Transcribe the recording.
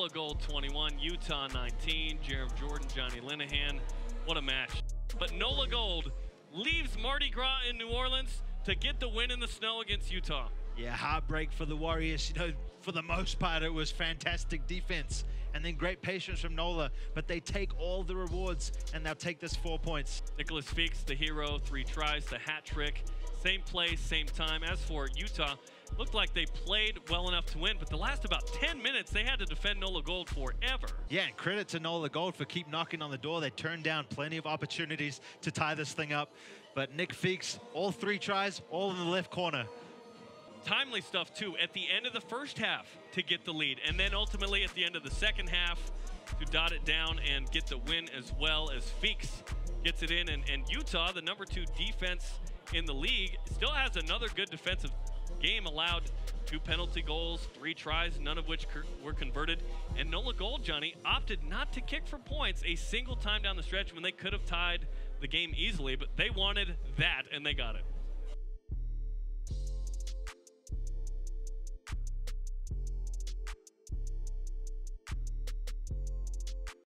NOLA Gold 21, Utah 19, Jerem Jordan, Johnny Linehan. What a match. But NOLA Gold leaves Mardi Gras in New Orleans to get the win in the snow against Utah. Yeah, heartbreak for the Warriors. You know, for the most part, it was fantastic defense and then great patience from Nola. But they take all the rewards and they'll take this four points. Nicholas Feeks, the hero, three tries, the hat trick. Same place, same time. As for Utah, looked like they played well enough to win, but the last about 10 minutes, they had to defend NOLA Gold forever. Yeah, and credit to NOLA Gold for keep knocking on the door. They turned down plenty of opportunities to tie this thing up. But Nick Feeks, all three tries, all in the left corner. Timely stuff, too, at the end of the first half to get the lead, and then ultimately at the end of the second half to dot it down and get the win as well as Feeks gets it in. And, and Utah, the number two defense in the league, still has another good defensive game allowed two penalty goals, three tries, none of which were converted. And Nola Gold, Johnny, opted not to kick for points a single time down the stretch when they could have tied the game easily, but they wanted that and they got it.